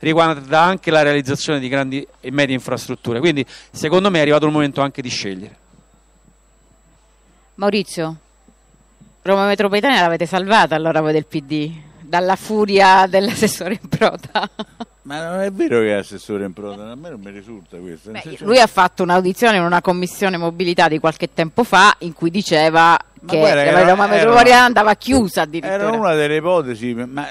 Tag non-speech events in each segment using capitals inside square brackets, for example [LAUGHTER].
riguarda anche la realizzazione di grandi e medie infrastrutture. Quindi secondo me è arrivato il momento anche di scegliere. Maurizio, Roma Metropolitana l'avete salvata allora voi del PD dalla furia dell'assessore in prota. [LAUGHS] Ma non è vero che è assessore in prota, a me non mi risulta questo. Beh, lui ha fatto un'audizione in una commissione mobilità di qualche tempo fa in cui diceva ma che la Roma Metropolitana andava chiusa addirittura. Era una delle ipotesi, ma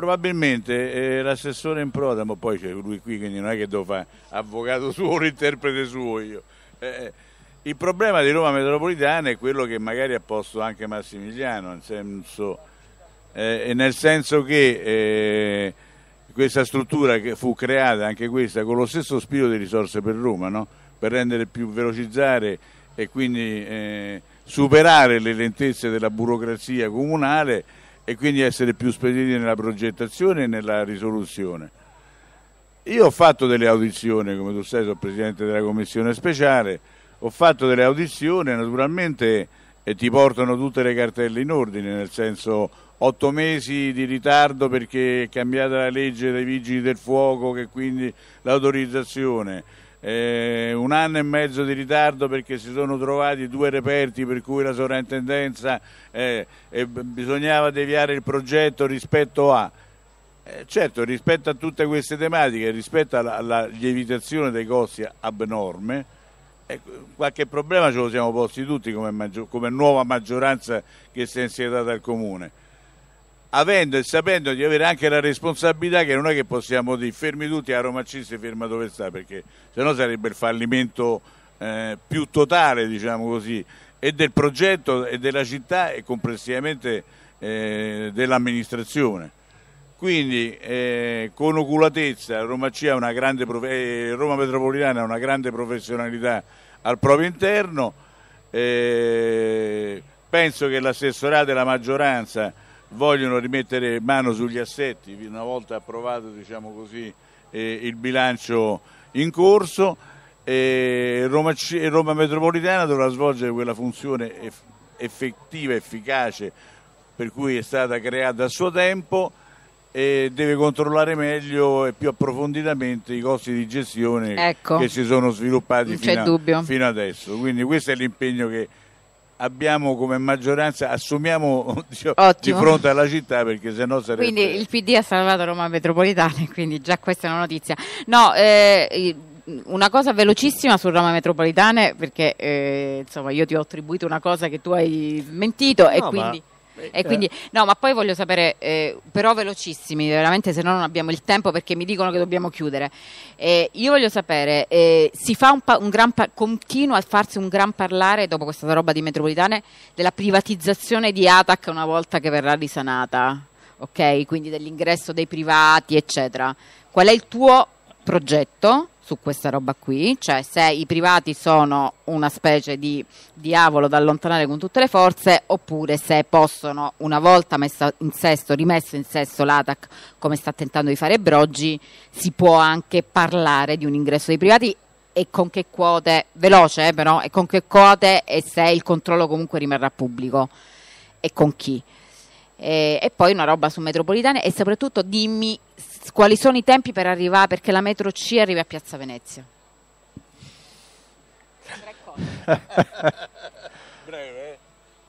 probabilmente eh, l'assessore in prota, ma poi c'è lui qui, quindi non è che devo fare avvocato suo o interprete suo io. Eh, eh, il problema di Roma Metropolitana è quello che magari ha posto anche Massimiliano, nel senso, eh, nel senso che eh, questa struttura che fu creata, anche questa, con lo stesso spirito di risorse per Roma, no? per rendere più velocizzare e quindi eh, superare le lentezze della burocrazia comunale e quindi essere più spediti nella progettazione e nella risoluzione. Io ho fatto delle audizioni, come tu sai, sono presidente della commissione speciale, ho fatto delle audizioni, naturalmente e ti portano tutte le cartelle in ordine, nel senso otto mesi di ritardo perché è cambiata la legge dei vigili del fuoco che quindi l'autorizzazione, eh, un anno e mezzo di ritardo perché si sono trovati due reperti per cui la sovrintendenza eh, eh, bisognava deviare il progetto rispetto a... Eh, certo, rispetto a tutte queste tematiche, rispetto alla, alla lievitazione dei costi abnorme, Ecco, qualche problema ce lo siamo posti tutti come, maggior, come nuova maggioranza che si è insediata al Comune, avendo e sapendo di avere anche la responsabilità che non è che possiamo dire fermi tutti a Roma C si ferma dove sta, perché sennò sarebbe il fallimento eh, più totale, diciamo così, e del progetto e della città e complessivamente eh, dell'amministrazione. Quindi eh, con oculatezza Roma, C ha una grande, eh, Roma Metropolitana ha una grande professionalità al proprio interno, eh, penso che l'assessorato e la maggioranza vogliono rimettere mano sugli assetti una volta approvato diciamo così, eh, il bilancio in corso e Roma, Roma Metropolitana dovrà svolgere quella funzione eff effettiva, efficace per cui è stata creata a suo tempo e deve controllare meglio e più approfonditamente i costi di gestione ecco. che si sono sviluppati fino, a, fino adesso. Quindi questo è l'impegno che abbiamo come maggioranza, assumiamo [LAUGHS] diciamo, di fronte alla città perché sennò sarebbe... Quindi il PD ha salvato Roma Metropolitana, [LAUGHS] quindi già questa è una notizia. No, eh, una cosa velocissima su Roma Metropolitane perché eh, insomma io ti ho attribuito una cosa che tu hai smentito no, e quindi... Ma e quindi, no, ma poi voglio sapere, eh, però velocissimi, veramente se no non abbiamo il tempo perché mi dicono che dobbiamo chiudere. Eh, io voglio sapere, eh, si fa un, un gran continua a farsi un gran parlare dopo questa roba di metropolitane della privatizzazione di Atac una volta che verrà risanata, ok? Quindi dell'ingresso dei privati, eccetera. Qual è il tuo progetto? Su questa roba qui, cioè se i privati sono una specie di diavolo da allontanare con tutte le forze oppure se possono una volta messa in sesto, rimesso in sesto l'ATAC come sta tentando di fare Broggi, si può anche parlare di un ingresso dei privati e con che quote, veloce eh, però, e con che quote e se il controllo comunque rimarrà pubblico e con chi. E, e poi una roba su metropolitane e soprattutto dimmi quali sono i tempi per arrivare perché la metro C arrivi a Piazza Venezia?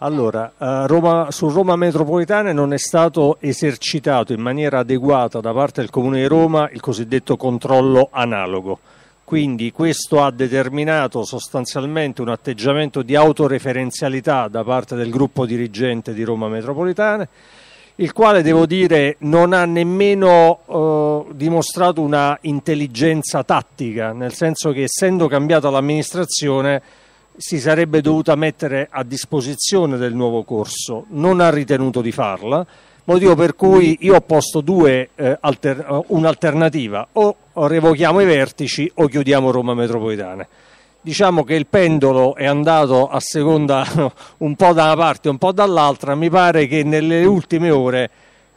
Allora, uh, Roma, su Roma Metropolitana non è stato esercitato in maniera adeguata da parte del Comune di Roma il cosiddetto controllo analogo. Quindi questo ha determinato sostanzialmente un atteggiamento di autoreferenzialità da parte del gruppo dirigente di Roma Metropolitana il quale devo dire non ha nemmeno eh, dimostrato una intelligenza tattica, nel senso che essendo cambiata l'amministrazione si sarebbe dovuta mettere a disposizione del nuovo corso, non ha ritenuto di farla, motivo per cui io ho posto due, eh, alter- un'alternativa, o revochiamo i vertici o chiudiamo Roma Metropolitana diciamo che il pendolo è andato a seconda [LAUGHS] un po' da una parte un po' dall'altra, mi pare che nelle ultime ore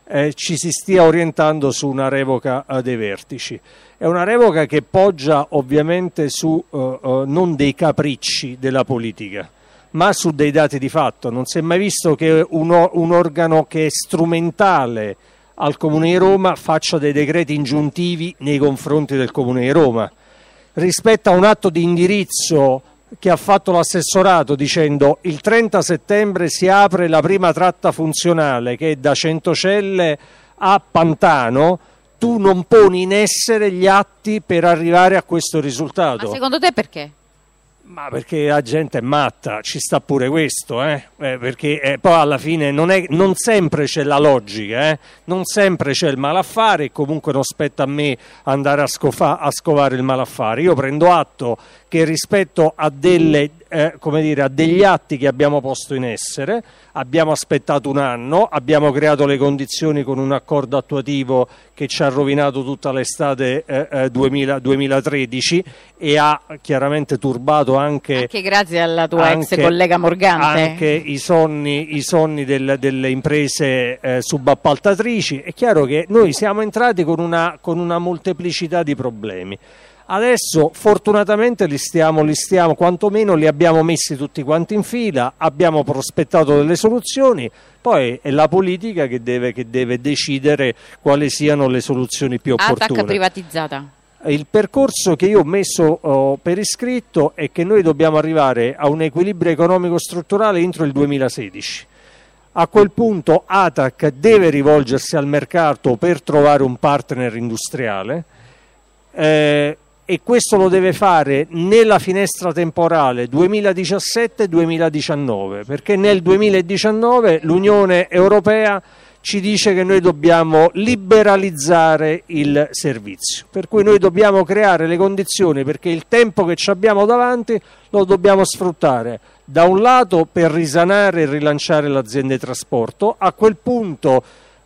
eh, ci si stia orientando su una revoca eh, dei vertici. È una revoca che poggia ovviamente su eh, eh non dei capricci della politica, ma su dei dati di fatto. Non si è mai visto che un, un organo che è strumentale al Comune di Roma faccia dei decreti ingiuntivi nei confronti del Comune di Roma. Rispetto a un atto di indirizzo che ha fatto l'assessorato dicendo il 30 settembre si apre la prima tratta funzionale che è da Centocelle a Pantano, tu non poni in essere gli atti per arrivare a questo risultato. Ma secondo te perché? Ma perché la gente è matta, ci sta pure questo, eh? Eh, perché eh, poi alla fine non, è, non sempre c'è la logica, eh? non sempre c'è il malaffare e comunque non spetta a me andare a, scofa, a scovare il malaffare. Io prendo atto che rispetto a, delle, eh, dire, a degli atti che abbiamo posto in essere, abbiamo aspettato un anno, abbiamo creato le condizioni con un accordo attuativo che ci ha rovinato tutta l'estate eh, 2000, eh, 2013 e ha chiaramente turbato anche... Anche grazie alla tua anche, ex collega Morgante. Anche i sonni, i sonni del, delle imprese eh, subappaltatrici. È chiaro che noi siamo entrati con una, con una molteplicità di problemi. Adesso fortunatamente li stiamo, li stiamo, quantomeno li abbiamo messi tutti quanti in fila, abbiamo prospettato delle soluzioni, poi è la politica che deve, che deve decidere quali siano le soluzioni più opportune. Attacca privatizzata. Il percorso che io ho messo oh, per iscritto è che noi dobbiamo arrivare a un equilibrio economico strutturale entro il 2016. A quel punto ATAC deve rivolgersi al mercato per trovare un partner industriale. Eh, e questo lo deve fare nella finestra temporale 2017-2019 perché nel 2019 l'Unione Europea ci dice che noi dobbiamo liberalizzare il servizio, per cui noi dobbiamo creare le condizioni perché il tempo che ci abbiamo davanti lo dobbiamo sfruttare da un lato per risanare e rilanciare l'azienda di trasporto, a quel punto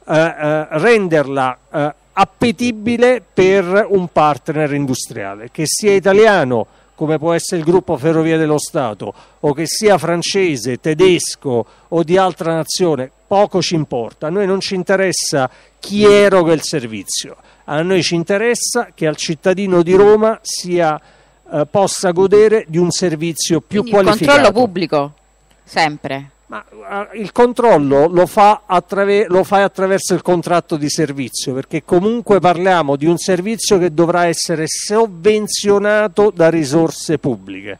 eh, eh, renderla eh, appetibile per un partner industriale, che sia italiano come può essere il gruppo Ferrovie dello Stato o che sia francese, tedesco o di altra nazione, poco ci importa. A noi non ci interessa chi eroga il servizio, a noi ci interessa che al cittadino di Roma sia, eh, possa godere di un servizio più Quindi qualificato. Il controllo pubblico, sempre. Ma uh, il controllo lo, fa attraver- lo fai attraverso il contratto di servizio, perché comunque parliamo di un servizio che dovrà essere sovvenzionato da risorse pubbliche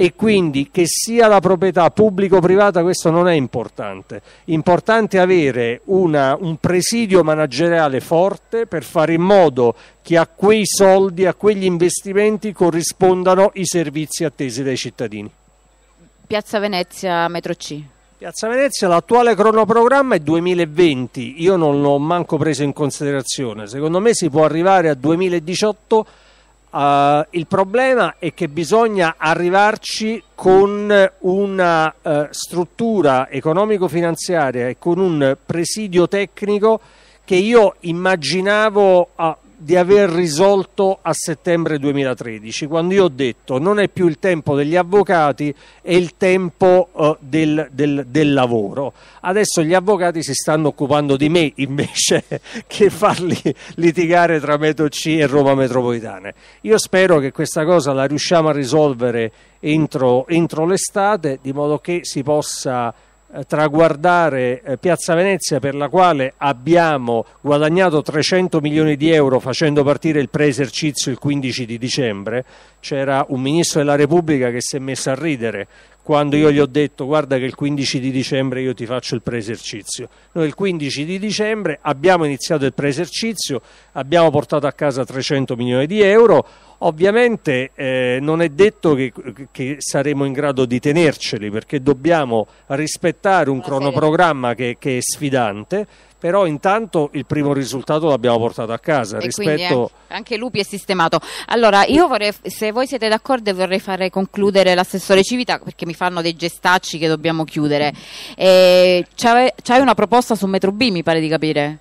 e quindi che sia la proprietà pubblico-privata questo non è importante. Importante è avere una, un presidio manageriale forte per fare in modo che a quei soldi, a quegli investimenti corrispondano i servizi attesi dai cittadini. Piazza Venezia, metro C. Piazza Venezia, l'attuale cronoprogramma è 2020, io non l'ho manco preso in considerazione, secondo me si può arrivare a 2018, uh, il problema è che bisogna arrivarci con una uh, struttura economico-finanziaria e con un presidio tecnico che io immaginavo uh, di aver risolto a settembre 2013, quando io ho detto non è più il tempo degli avvocati, è il tempo uh, del, del, del, lavoro. Adesso gli avvocati si stanno occupando di me [LAUGHS] invece che farli litigare tra Metro C e Roma Metropolitane. Io spero che questa cosa la riusciamo a risolvere entro, entro l'estate, di modo che si possa eh, traguardare eh, Piazza Venezia per la quale abbiamo guadagnato 300 milioni di euro facendo partire il pre-esercizio il 15 di dicembre, c'era un Ministro della Repubblica che si è messo a ridere quando io gli ho detto guarda che il 15 di dicembre io ti faccio il pre-esercizio. Noi il 15 di dicembre abbiamo iniziato il pre-esercizio, abbiamo portato a casa 300 milioni di euro, Ovviamente eh, non è detto che, che, saremo in grado di tenerceli perché dobbiamo rispettare un cronoprogramma che, che, è sfidante, però intanto il primo risultato l'abbiamo portato a casa. E rispetto... anche, anche Lupi è sistemato. Allora, io vorrei, se voi siete d'accordo, vorrei fare concludere l'assessore Civita perché mi fanno dei gestacci che dobbiamo chiudere. Eh, c'hai, c'hai una proposta su Metro B, mi pare di capire?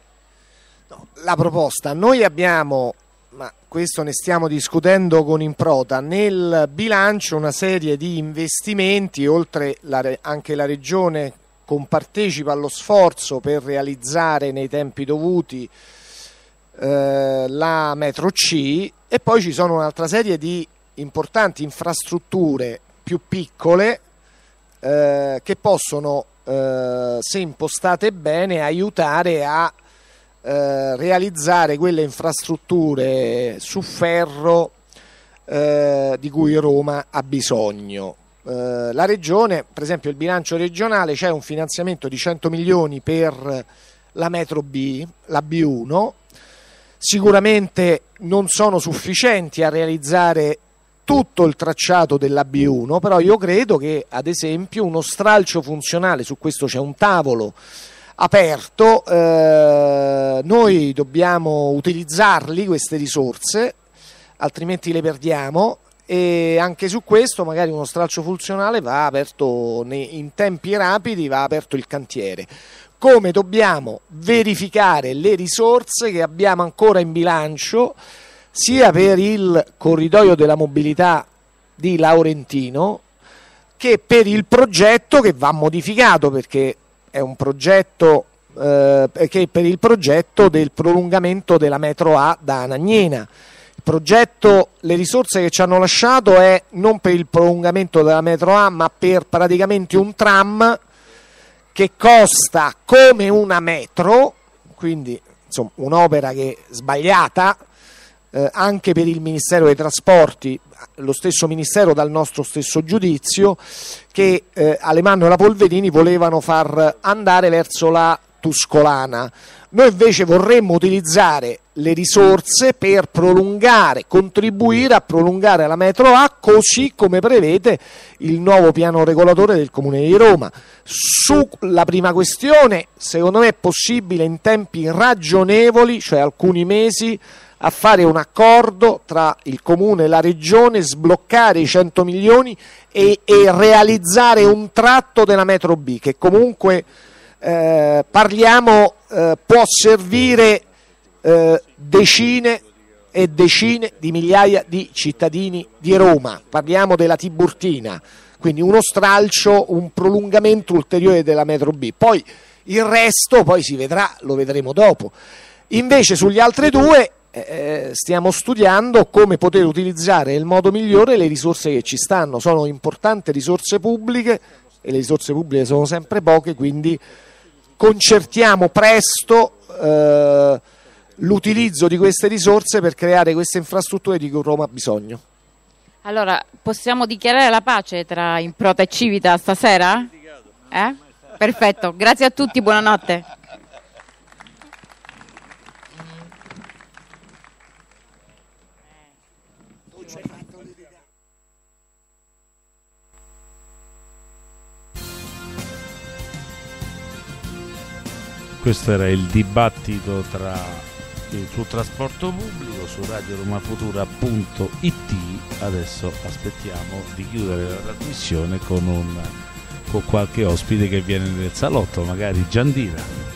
No, la proposta, noi abbiamo ma questo ne stiamo discutendo con Improta, nel bilancio una serie di investimenti, oltre la, anche la Regione compartecipa allo sforzo per realizzare nei tempi dovuti eh, la metro C e poi ci sono un'altra serie di importanti infrastrutture più piccole eh, che possono, eh, se impostate bene, aiutare a eh, realizzare quelle infrastrutture su ferro eh, di cui Roma ha bisogno. Eh, la regione, per esempio il bilancio regionale, c'è un finanziamento di 100 milioni per la metro B, la B1, sicuramente non sono sufficienti a realizzare tutto il tracciato della B1, però io credo che ad esempio uno stralcio funzionale, su questo c'è un tavolo aperto, eh, noi dobbiamo utilizzarli queste risorse, altrimenti le perdiamo e anche su questo magari uno stralcio funzionale va aperto in tempi rapidi, va aperto il cantiere come dobbiamo verificare le risorse che abbiamo ancora in bilancio sia per il corridoio della mobilità di Laurentino che per il progetto che va modificato perché è un progetto eh, che per il progetto del prolungamento della metro A da Anagnena. Progetto, le risorse che ci hanno lasciato è non per il prolungamento della metro A ma per praticamente un tram che costa come una metro, quindi insomma, un'opera che è sbagliata eh, anche per il Ministero dei Trasporti, lo stesso Ministero dal nostro stesso giudizio, che eh, Alemanno e la Polverini volevano far andare verso la Tuscolana. Noi invece vorremmo utilizzare le risorse per prolungare, contribuire a prolungare la metro A così come prevede il nuovo piano regolatore del Comune di Roma. Sulla prima questione, secondo me è possibile in tempi ragionevoli, cioè alcuni mesi, a fare un accordo tra il Comune e la Regione, sbloccare i 100 milioni e, e realizzare un tratto della metro B che comunque eh, parliamo eh, può servire eh, decine e decine di migliaia di cittadini di Roma, parliamo della Tiburtina, quindi uno stralcio, un prolungamento ulteriore della metro B. Poi il resto poi si vedrà, lo vedremo dopo. Invece sugli altri due eh, stiamo studiando come poter utilizzare nel modo migliore le risorse che ci stanno, sono importanti risorse pubbliche e le risorse pubbliche sono sempre poche, quindi concertiamo presto eh, l'utilizzo di queste risorse per creare queste infrastrutture di cui Roma ha bisogno. Allora, possiamo dichiarare la pace tra Improta e Civita stasera? Eh? Perfetto, grazie a tutti, buonanotte. questo era il dibattito tra, sul trasporto pubblico su radioromafutura.it adesso aspettiamo di chiudere la trasmissione con, con qualche ospite che viene nel salotto magari Giandina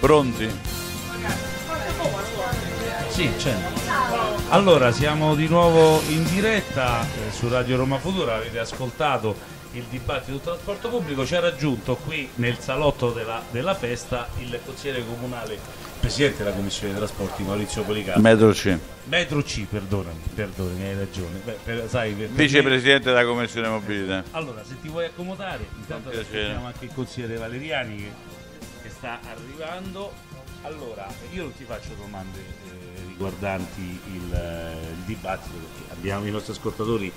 Pronti? Sì, certo. Allora, siamo di nuovo in diretta eh, su Radio Roma Futura, avete ascoltato il dibattito sul trasporto pubblico, ci ha raggiunto qui nel salotto della, della festa il consigliere comunale, presidente della commissione dei trasporti Maurizio Policano. Metro C. Metro C, perdonami, perdonami, hai ragione. Beh, per, sai, per, Vicepresidente della commissione mobilità. Allora, se ti vuoi accomodare, intanto aspettiamo anche il consigliere Valeriani che sta arrivando. Allora, io non ti faccio domande eh, riguardanti il, eh, il, dibattito perché abbiamo, i nostri ascoltatori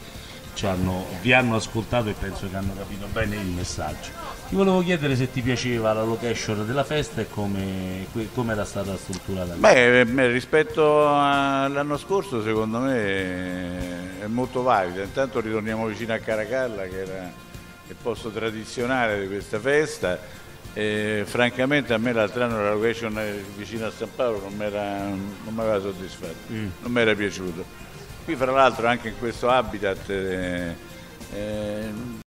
hanno, vi hanno ascoltato e penso che hanno capito bene il messaggio. Ti volevo chiedere se ti piaceva la location della festa e come, come era stata strutturata. Beh, eh, rispetto all'anno scorso secondo me è molto valida. Intanto ritorniamo vicino a Caracalla che era il posto tradizionale di questa festa e, francamente a me l'altro anno la location vicino a San Paolo non mi aveva soddisfatto, mm. non mi era piaciuto. Qui fra l'altro anche in questo habitat eh, eh,